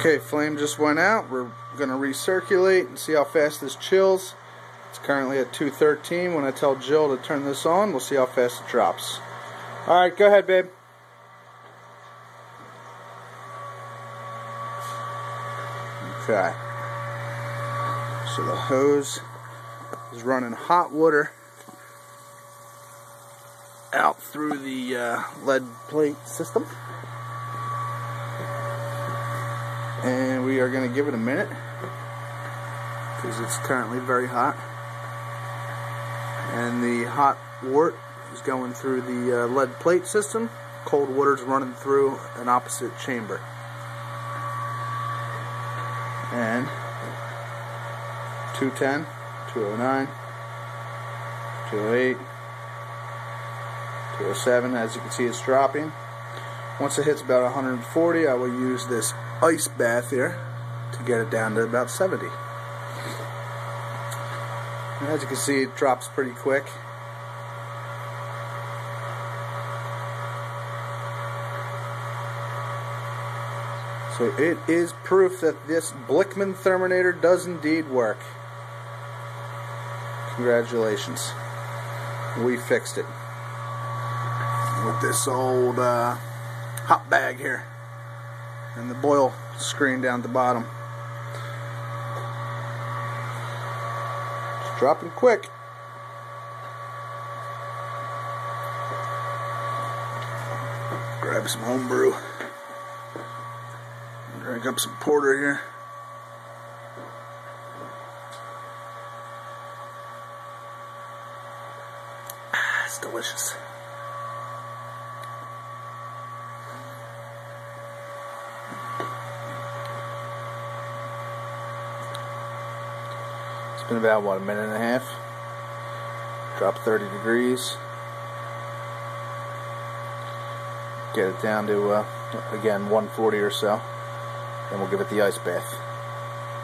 Okay, flame just went out. We're going to recirculate and see how fast this chills. It's currently at 213. When I tell Jill to turn this on, we'll see how fast it drops. Alright, go ahead, babe. Okay. So the hose is running hot water out through the uh, lead plate system. And we are going to give it a minute because it's currently very hot. And the hot wort is going through the uh, lead plate system. Cold water is running through an opposite chamber. And 210, 209, 208, 207. As you can see, it's dropping. Once it hits about 140, I will use this ice bath here to get it down to about 70. And as you can see, it drops pretty quick. So it is proof that this Blichmann Therminator does indeed work. Congratulations. We fixed it. With this old uh, hop bag here. And the boil screen down at the bottom. It's dropping quick. Grab some homebrew. Drink up some porter here. Ah, it's delicious. It's about, what, a minute and a half? Drop 30 degrees. Get it down to, uh, again, 140 or so. Then we'll give it the ice bath.